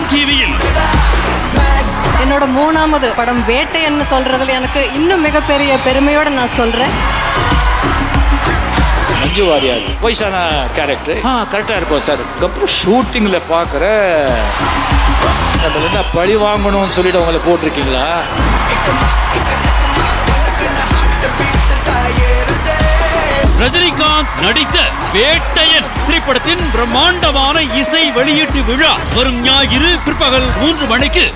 Sun டிவியில். என்னோட மூணாவது படம் வேட்டைன்னு சொல்றதுல எனக்கு இன்னும் மிகப்பெரிய பெருமையோட நான் சொல்றேன். மஞ்சு வாரியார். வயசான கேரக்டர் ஆ கரெக்டாக இருக்கும் சார். அதுக்கப்புறம் ஷூட்டிங்கில் பார்க்குற நம்ம என்ன பழி வாங்கணும்னு சொல்லிட்டு அவங்கள போட்டிருக்கீங்களா? ரஜினிகாந்த் நடித்த வேட்டையன் திரைப்படத்தின் பிரம்மாண்டமான இசை வெளியீட்டு விழா வரும் ஞாயிறு பிற்பகல் மூன்று மணிக்கு.